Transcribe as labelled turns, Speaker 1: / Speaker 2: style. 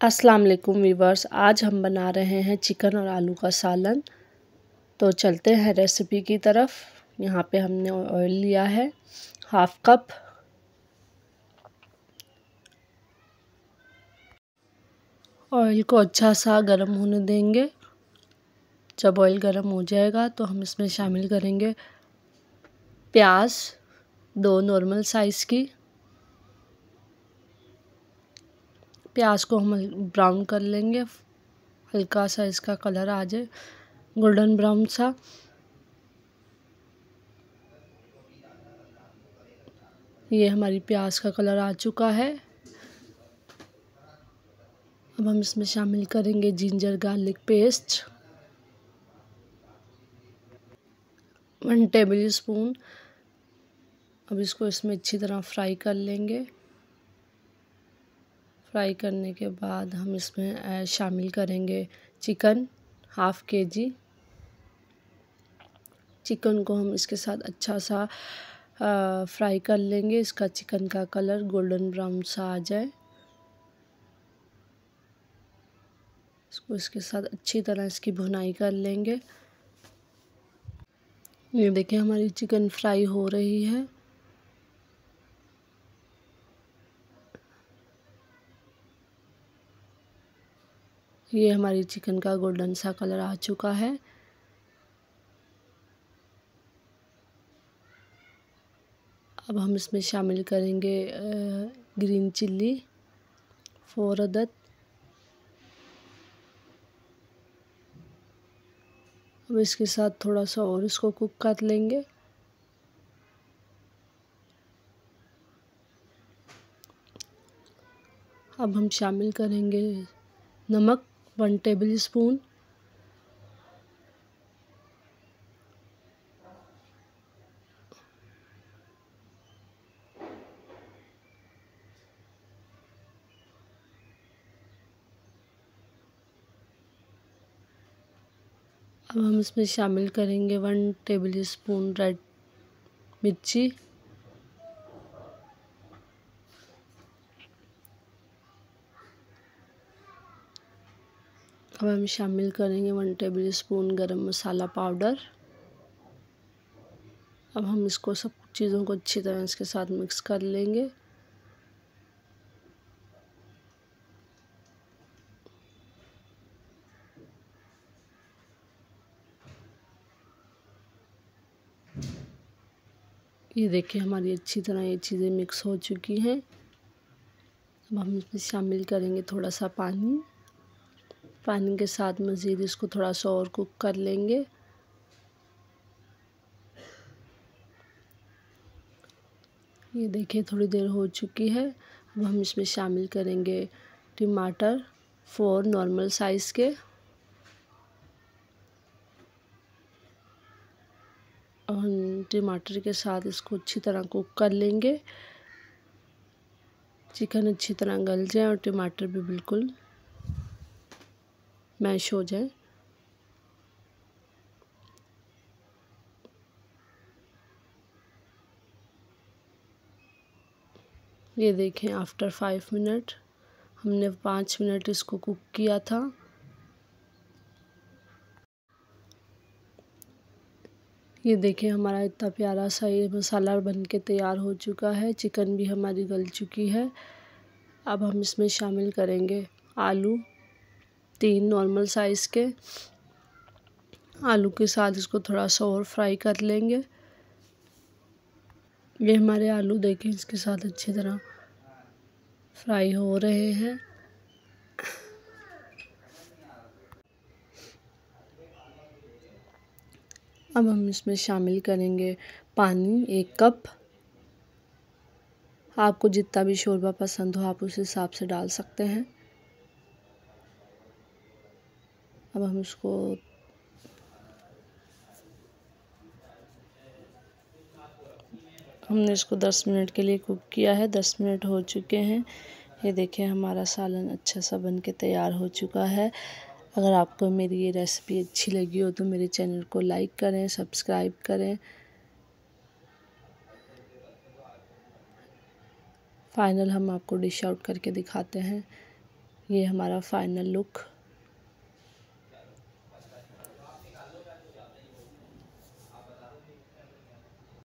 Speaker 1: अस्सलाम वालेकुम वीवर्स आज हम बना रहे हैं चिकन और आलू का सालन। तो चलते हैं रेसिपी की तरफ़। यहाँ पे हमने ऑयल लिया है, हाफ़ कप। ऑयल को अच्छा सा गर्म होने देंगे। जब ऑयल गर्म हो जाएगा तो हम इसमें शामिल करेंगे प्याज, दो नॉर्मल साइज़ की। प्याज को हम ब्राउन कर लेंगे। हल्का सा इसका कलर आ जाए। गोल्डन ब्राउन सा। ये हमारी प्याज का कलर आ चुका है। अब हम इसमें शामिल करेंगे ginger garlic paste. One tablespoon. अब इसको इसमें अच्छी तरह फ्राई कर लेंगे। फ्राई करने के बाद हम इसमें शामिल करेंगे चिकन, हाफ़ के जी चिकन को हम इसके साथ अच्छा सा फ्राई कर लेंगे। इसका चिकन का कलर गोल्डन ब्राउन सा आ जाए। इसको इसके साथ अच्छी तरह इसकी भुनाई कर लेंगे। ये देखिए हमारी चिकन फ्राई हो रही है। ये हमारी चिकन का गोल्डन सा कलर आ चुका है। अब हम इसमें शामिल करेंगे ग्रीन चिल्ली, फोर अदद। अब इसके साथ थोड़ा सा और इसको कुक कर लेंगे। अब हम शामिल करेंगे नमक। One tablespoon. अब हम इसमें शामिल करेंगे वन टेबल स्पून रेड मिर्ची। अब हम शामिल करेंगे वन टेबल स्पून गरम मसाला पाउडर। अब हम इसको सब चीज़ों को अच्छी तरह इसके साथ मिक्स कर लेंगे। ये देखिए हमारी अच्छी तरह ये चीज़ें मिक्स हो चुकी हैं। अब हम इसमें शामिल करेंगे थोड़ा सा पानी। पानी के साथ मज़ीद इसको थोड़ा सा और कुक कर लेंगे। ये देखिए, थोड़ी देर हो चुकी है। अब हम इसमें शामिल करेंगे टमाटर फोर नॉर्मल साइज़ के। और टमाटर के साथ इसको अच्छी तरह कुक कर लेंगे। चिकन अच्छी तरह गल जाए और टमाटर भी बिल्कुल मैश हो जाए। ये देखें आफ्टर फाइव मिनट हमने पाँच मिनट इसको कुक किया था। ये देखें, हमारा इतना प्यारा सा ये मसाला बन के तैयार हो चुका है। चिकन भी हमारी गल चुकी है। अब हम इसमें शामिल करेंगे आलू। तीन नॉर्मल साइज़ के। आलू के साथ इसको थोड़ा सा और फ्राई कर लेंगे। ये हमारे आलू देखें, इसके साथ अच्छी तरह फ्राई हो रहे हैं। अब हम इसमें शामिल करेंगे पानी एक कप। आपको जितना भी शोरबा पसंद हो, आप उस हिसाब से डाल सकते हैं। अब हम इसको हमने इसको दस मिनट के लिए कुक किया है। दस मिनट हो चुके हैं। ये देखिए, हमारा सालन अच्छा सा बन के तैयार हो चुका है। अगर आपको मेरी ये रेसिपी अच्छी लगी हो तो मेरे चैनल को लाइक करें, सब्सक्राइब करें। फाइनल हम आपको डिश आउट करके दिखाते हैं। ये हमारा फाइनल लुक।